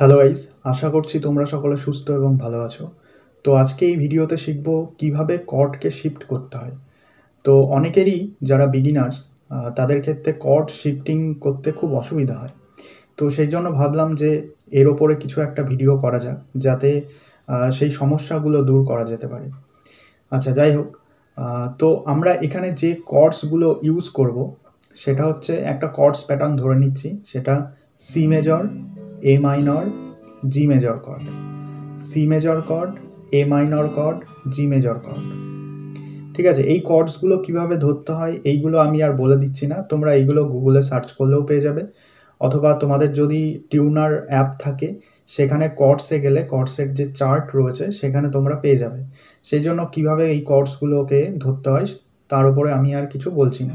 Hello guys আশা করছি তোমরা সকলে সুস্থ এবং ভালো আছো। তো আজকে এই ভিডিওতে শিখব কীভাবে কর্ডকে শিফট করতে হয়। তো অনেকেরই যারা বিগিনার্স তাদের ক্ষেত্রে কর্ড শিফটিং করতে খুব অসুবিধা হয়। তো সেই জন্য ভাবলাম যে এর ওপরে কিছু একটা ভিডিও করা যাক, যাতে সেই সমস্যাগুলো দূর করা যেতে পারে। আচ্ছা যাই হোক তো আমরা এখানে যে কর্ডসগুলো ইউজ করব, সেটা হচ্ছে একটা কর্ডস প্যাটার্ন ধরে নিচ্ছি। সেটা C major A minor G major chord C major chord A minor chord G major chord ঠিক আছে, এই কর্ডসগুলো কীভাবে ধরতে হয়, এইগুলো আমি আর বলে দিচ্ছি না। তোমরা এইগুলো গুগলে সার্চ করলেও পেয়ে যাবে। অথবা তোমাদের যদি টিউনার অ্যাপ থাকে, সেখানে কর্ডসে গেলে কর্ডসের যে চার্ট রয়েছে, সেখানে তোমরা পেয়ে যাবে। সেই জন্য কীভাবে এই কর্ডসগুলোকে ধরতে হয়, তার উপরে আমি আর কিছু বলছি না।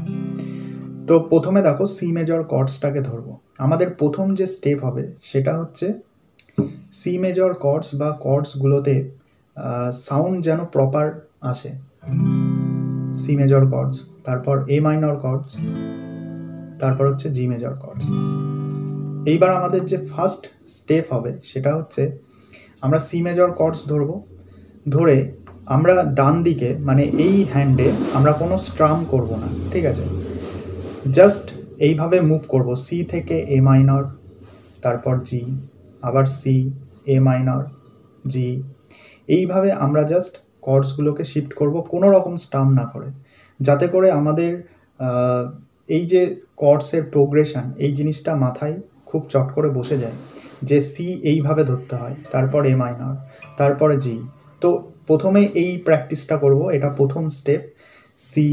তো প্রথমে দেখো সি মেজর কর্ডসটাকে ধরবো। আমাদের প্রথম যে স্টেপ হবে, সেটা হচ্ছে সি মেজর কর্ডস বা কর্ডসগুলোতে সাউন্ড যেন প্রপার আসে। সি মেজর কর্ডস তারপর এ মাইনর কর্ডস তারপর হচ্ছে জি মেজর কর্ডস এইবার আমাদের যে ফার্স্ট স্টেপ হবে, সেটা হচ্ছে আমরা সি মেজর কর্ডস ধরবো। ধরে আমরা ডান দিকে মানে এই হ্যান্ডে আমরা কোনো স্ট্রাম করব না, ঠিক আছে? জাস্ট এইভাবে মুভ করব সি থেকে এ মাইনর তারপর জি আবার সি এ মাইনর জি এইভাবে আমরা জাস্ট কর্ডসগুলোকে শিফট করব, কোনো রকম স্টাম না করে। যাতে করে আমাদের এই যে কর্ডসের প্রোগ্রেশন এই জিনিসটা মাথায় খুব চট করে বসে যায় যে সি এইভাবে ধরতে হয়, তারপর এ মাইনর তারপরে জি তো প্রথমে এই প্র্যাকটিসটা করব, এটা প্রথম step C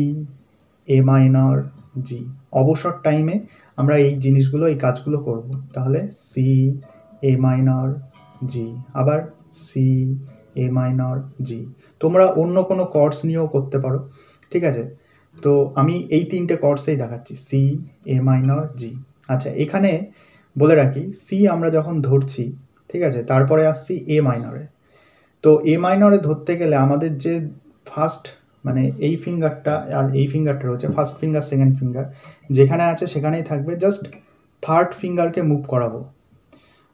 A minor G, অবসর টাইমে আমরা এই জিনিসগুলো, এই কাজগুলো করব। তাহলে সি এ মাইনর জি আবার সি এ মাইনর জি তোমরা অন্য কোনো কর্ডস নিয়েও করতে পারো, ঠিক আছে? তো আমি এই তিনটে কর্ডসেই দেখাচ্ছি সি এ মাইনর জি আচ্ছা এখানে বলে রাখি সি আমরা যখন ধরছি, ঠিক আছে, তারপরে আসছি এ মাইনরে তো এ মাইনরে ধরতে গেলে আমাদের যে ফার্স্ট মানে এই ফিঙ্গারটা আর এই ফিঙ্গারটা রয়েছে ফার্স্ট ফিঙ্গার সেকেন্ড ফিঙ্গার যেখানে আছে সেখানেই থাকবে জাস্ট থার্ড ফিঙ্গারকে মুভ করাবো।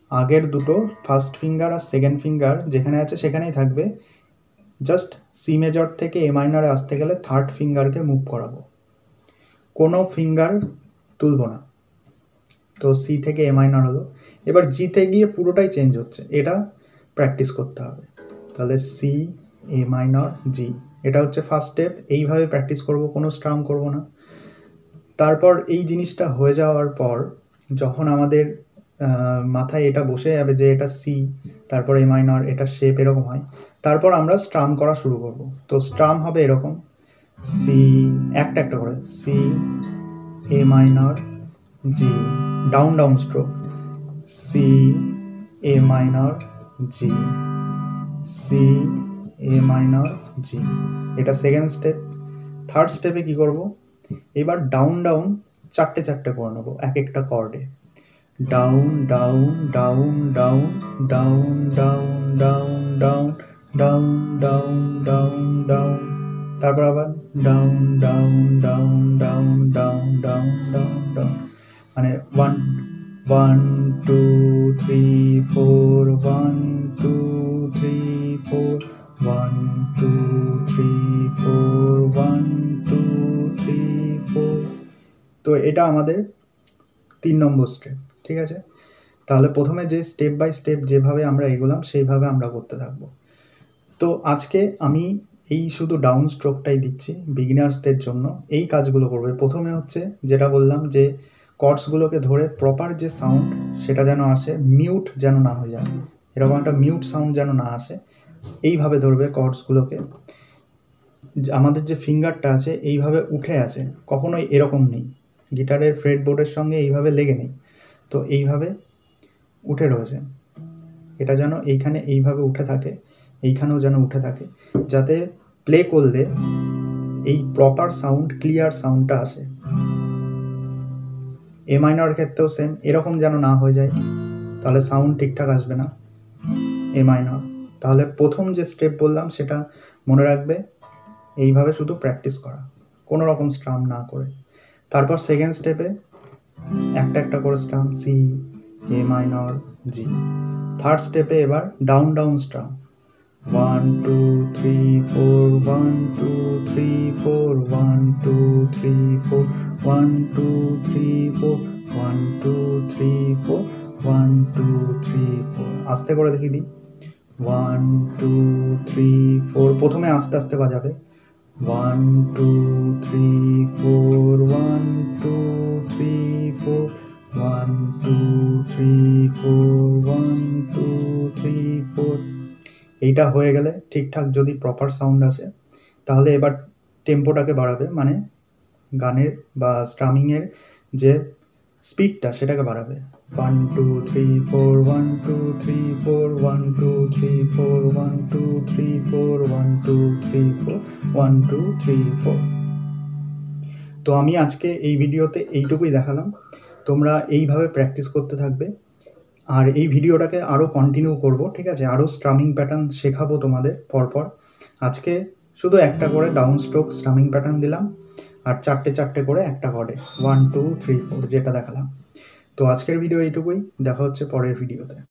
আগের দুটো ফার্স্ট ফিঙ্গার আর সেকেন্ড ফিঙ্গার যেখানে আছে সেখানেই থাকবে জাস্ট সি মেজর থেকে এ মাইনরে আসতে গেলে থার্ড ফিঙ্গারকে মুভ করাবো। কোনো ফিঙ্গার তুলব না। তো সি থেকে এ মাইনর হলো। এবার জিতে গিয়ে পুরোটাই চেঞ্জ হচ্ছে। এটা প্র্যাকটিস করতে হবে। তাহলে সি এ মাইনর জি এটা হচ্ছে ফার্স্ট স্টেপ এইভাবে প্র্যাকটিস করব, কোনো স্ট্রাম করব না। তারপর এই জিনিসটা হয়ে যাওয়ার পর যখন আমাদের মাথায় এটা বসে যাবে যে এটা সি তারপর এ মাইনর এটা শেপ এরকম হয়, তারপর আমরা স্ট্রাম করা শুরু করব। তো স্ট্রাম হবে এরকম সি একটা একটা করে C A minor G down down stroke C A minor G C A minor G এটা সেকেন্ড স্টেপ থার্ড স্টেপে কি করব এবার ডাউন ডাউন চারটে চারটে করে নেব এক একটা কর্ডে down down down down down down down down down down down down তারপর আবার down down down down down down down down মানে one one two three four one two three four তো এটা আমাদের তিন নম্বর স্টেপ ঠিক আছে? তাহলে প্রথমে যে স্টেপ বাই স্টেপ যেভাবে আমরা এগোলাম, সেইভাবে আমরা করতে থাকব। তো আজকে আমি এই শুধু ডাউন স্ট্রোকটাই দিচ্ছি বিগিনার্সদের জন্য, এই কাজগুলো করবে। প্রথমে হচ্ছে যেটা বললাম যে কর্ডসগুলোকে ধরে প্রপার যে সাউন্ড সেটা যেন আসে মিউট যেন না হয়ে যায়। এরকম একটা মিউট সাউন্ড যেন না আসে, এইভাবে ধরবে কর্ডসগুলোকে আমাদের যে ফিঙ্গারটা আছে, এইভাবে উঠে আছে, কখনোই এরকম নেই। গিটারের ফ্রেড বোর্ডের সঙ্গে এইভাবে লেগে নেই। তো এইভাবে উঠে রয়েছে। এটা যেন এইখানে এইভাবে উঠে থাকে, এইখানেও যেন উঠে থাকে, যাতে প্লে করলে এই প্রপার সাউন্ড ক্লিয়ার সাউন্ডটা আসে। এ মাইনর ক্ষেত্রেও সেম এরকম যেন না হয়ে যায়, তাহলে সাউন্ড ঠিকঠাক আসবে না এ মাইনর তাহলে প্রথম যে স্টেপ বললাম, সেটা মনে রাখবে, এইভাবে শুধু প্র্যাকটিস করা, কোনো রকম স্ট্রাম না করে। তারপর সেকেন্ড স্টেপে একটা একটা করে strum C A minor G third স্টেপে এবার down down strum one two three four one two three four one two three four one two three four one two three four one two three four আস্তে করে দেখি দিই one two three four প্রথমে আস্তে আস্তে বাজাবে। One two three four one two three four one two three four one two three four এইটা হয়ে গেলে ঠিকঠাক যদি প্রপার সাউন্ড আসে, তাহলে এবার টেম্পোটাকে বাড়াবে। মানে গানের বা স্ট্রামিংয়ের যে স্পিডটা সেটাকে বাড়াবে। One two three four one two three four one two three four one two three four one two three four one two three four তো আমি আজকে এই ভিডিওতে এইটুকুই দেখালাম। তোমরা এইভাবে প্র্যাকটিস করতে থাকবে। আর এই ভিডিওটাকে আরও কন্টিনিউ করব, ঠিক আছে? আরও স্ট্রামিং প্যাটার্ন শেখাবো তোমাদের পরপর। আজকে শুধু একটা করে ডাউন স্ট্রোক স্ট্রামিং প্যাটার্ন দিলাম। আর চারটে চারটে করে একটা ঘরে ওয়ান টু থ্রি ফোর যেটা দেখালাম। তো আজকের ভিডিও এইটুকুই। দেখা হচ্ছে পরের ভিডিওতে